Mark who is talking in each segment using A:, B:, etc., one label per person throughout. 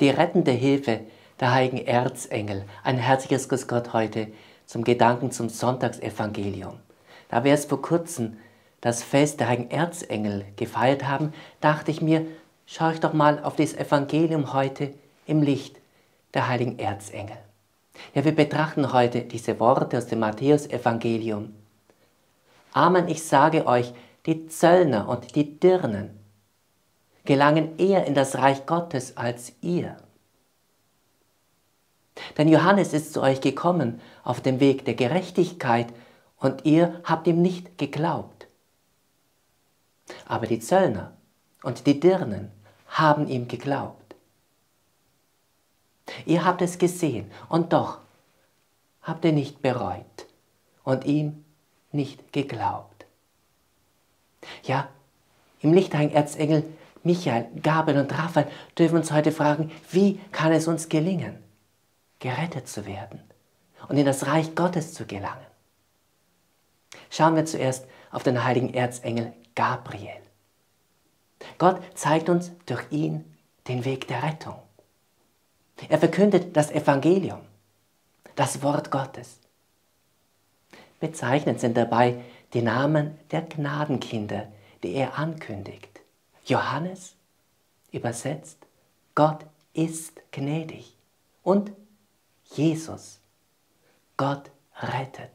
A: die rettende Hilfe der heiligen Erzengel. Ein herzliches Grüß Gott heute zum Gedanken zum Sonntagsevangelium. Da wir es vor kurzem das Fest der heiligen Erzengel gefeiert haben, dachte ich mir, schaue ich doch mal auf das Evangelium heute im Licht der heiligen Erzengel. Ja, wir betrachten heute diese Worte aus dem Matthäusevangelium. Amen, ich sage euch, die Zöllner und die Dirnen gelangen eher in das Reich Gottes als ihr. Denn Johannes ist zu euch gekommen auf dem Weg der Gerechtigkeit und ihr habt ihm nicht geglaubt. Aber die Zöllner und die Dirnen haben ihm geglaubt. Ihr habt es gesehen und doch habt ihr nicht bereut und ihm nicht geglaubt. Ja, im Lichtheiligen Erzengel Michael, Gabriel und Raphael dürfen uns heute fragen, wie kann es uns gelingen, gerettet zu werden und in das Reich Gottes zu gelangen. Schauen wir zuerst auf den heiligen Erzengel Gabriel. Gott zeigt uns durch ihn den Weg der Rettung. Er verkündet das Evangelium, das Wort Gottes. Bezeichnet sind dabei die Namen der Gnadenkinder, die er ankündigt. Johannes übersetzt, Gott ist gnädig. Und Jesus, Gott rettet.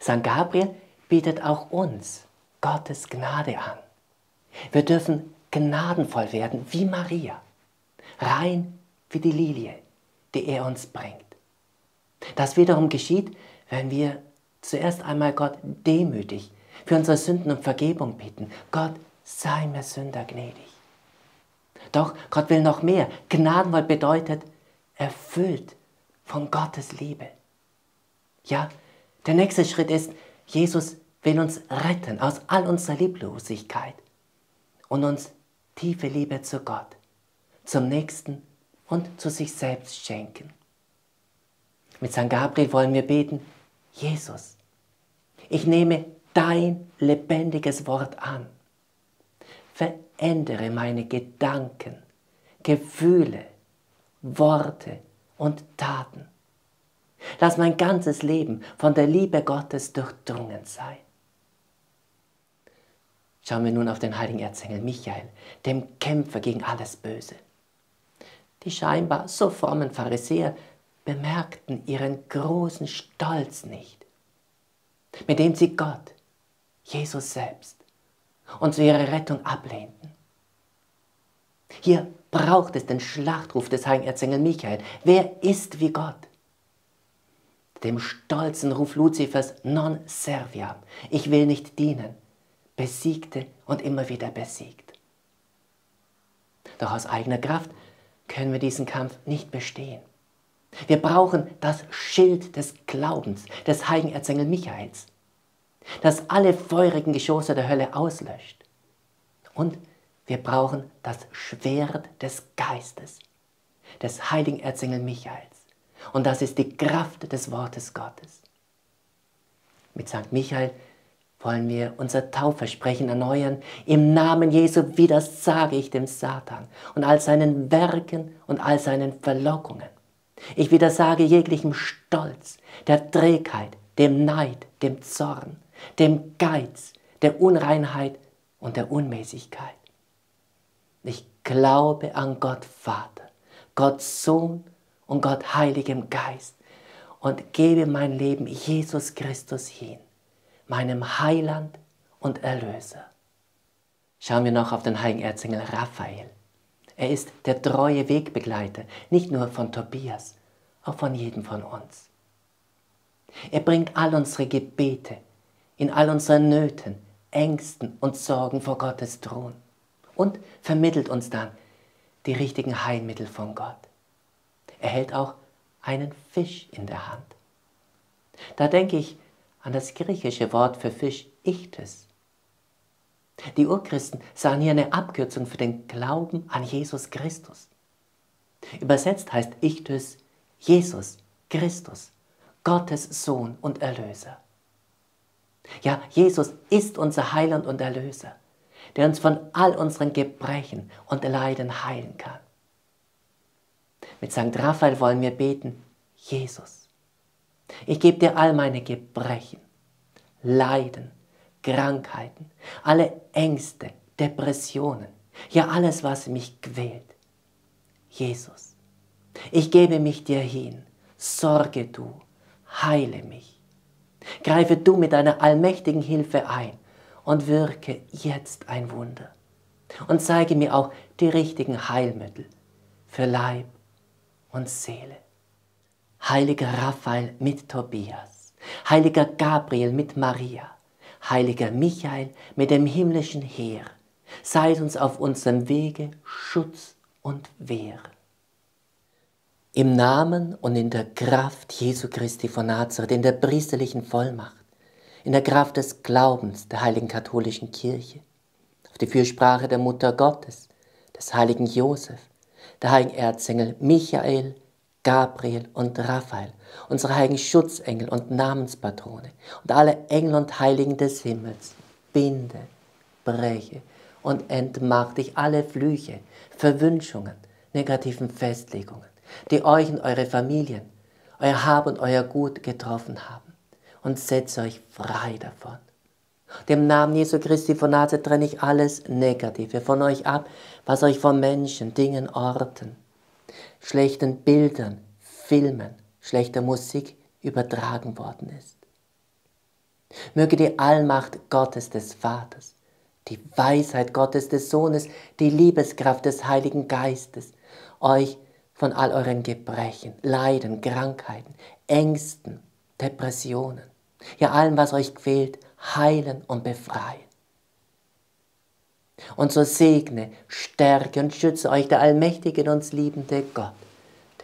A: St. Gabriel bietet auch uns Gottes Gnade an. Wir dürfen gnadenvoll werden wie Maria rein wie die Lilie, die er uns bringt. Das wiederum geschieht, wenn wir zuerst einmal Gott demütig für unsere Sünden um Vergebung bitten. Gott, sei mir Sünder gnädig. Doch Gott will noch mehr. Gnadenvoll bedeutet erfüllt von Gottes Liebe. Ja, der nächste Schritt ist, Jesus will uns retten aus all unserer Lieblosigkeit und uns tiefe Liebe zu Gott zum Nächsten und zu sich selbst schenken. Mit St. Gabriel wollen wir beten, Jesus, ich nehme dein lebendiges Wort an. Verändere meine Gedanken, Gefühle, Worte und Taten. Lass mein ganzes Leben von der Liebe Gottes durchdrungen sein. Schauen wir nun auf den heiligen Erzengel Michael, dem Kämpfer gegen alles Böse. Die scheinbar so frommen Pharisäer bemerkten ihren großen Stolz nicht, mit dem sie Gott, Jesus selbst, und zu ihrer Rettung ablehnten. Hier braucht es den Schlachtruf des heiligen Erzengel Michael. Wer ist wie Gott? Dem stolzen Ruf Luzifers non serviam, ich will nicht dienen, besiegte und immer wieder besiegt. Doch aus eigener Kraft können wir diesen Kampf nicht bestehen. Wir brauchen das Schild des Glaubens, des heiligen Erzengel Michaels, das alle feurigen Geschosse der Hölle auslöscht. Und wir brauchen das Schwert des Geistes, des heiligen Erzengel Michaels. Und das ist die Kraft des Wortes Gottes. Mit St. Michael wollen wir unser Taufversprechen erneuern. Im Namen Jesu widersage ich dem Satan und all seinen Werken und all seinen Verlockungen. Ich widersage jeglichem Stolz, der Trägheit, dem Neid, dem Zorn, dem Geiz, der Unreinheit und der Unmäßigkeit. Ich glaube an Gott Vater, Gott Sohn und Gott Heiligem Geist und gebe mein Leben Jesus Christus hin meinem Heiland und Erlöser. Schauen wir noch auf den heiligen Erzengel Raphael. Er ist der treue Wegbegleiter, nicht nur von Tobias, auch von jedem von uns. Er bringt all unsere Gebete in all unseren Nöten, Ängsten und Sorgen vor Gottes Thron und vermittelt uns dann die richtigen Heilmittel von Gott. Er hält auch einen Fisch in der Hand. Da denke ich an das griechische Wort für Fisch Ichthys. Die Urchristen sahen hier eine Abkürzung für den Glauben an Jesus Christus. Übersetzt heißt Ichthys Jesus Christus, Gottes Sohn und Erlöser. Ja, Jesus ist unser Heiland und Erlöser, der uns von all unseren Gebrechen und Leiden heilen kann. Mit St. Raphael wollen wir beten, Jesus, ich gebe dir all meine Gebrechen, Leiden, Krankheiten, alle Ängste, Depressionen, ja alles, was mich quält. Jesus, ich gebe mich dir hin, sorge du, heile mich. Greife du mit deiner allmächtigen Hilfe ein und wirke jetzt ein Wunder. Und zeige mir auch die richtigen Heilmittel für Leib und Seele. Heiliger Raphael mit Tobias, heiliger Gabriel mit Maria, heiliger Michael mit dem himmlischen Heer, seid uns auf unserem Wege Schutz und Wehr. Im Namen und in der Kraft Jesu Christi von Nazareth, in der priesterlichen Vollmacht, in der Kraft des Glaubens der heiligen katholischen Kirche, auf die Fürsprache der Mutter Gottes, des heiligen Josef, der heiligen Erzengel Michael, Gabriel und Raphael, unsere heiligen Schutzengel und Namenspatrone und alle Engel und Heiligen des Himmels, binde, breche und entmacht dich alle Flüche, Verwünschungen, negativen Festlegungen, die euch und eure Familien, euer Hab und euer Gut getroffen haben und setze euch frei davon. Dem Namen Jesu Christi von Nazareth trenne ich alles Negative von euch ab, was euch von Menschen, Dingen, Orten, schlechten Bildern, Filmen, schlechter Musik übertragen worden ist. Möge die Allmacht Gottes des Vaters, die Weisheit Gottes des Sohnes, die Liebeskraft des Heiligen Geistes euch von all euren Gebrechen, Leiden, Krankheiten, Ängsten, Depressionen, ja allem, was euch quält, heilen und befreien. Und so segne, stärke und schütze euch der allmächtige und uns liebende Gott,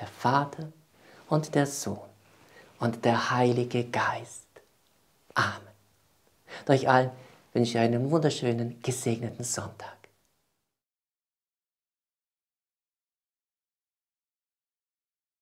A: der Vater und der Sohn und der Heilige Geist. Amen. Durch allen wünsche ich einen wunderschönen, gesegneten Sonntag.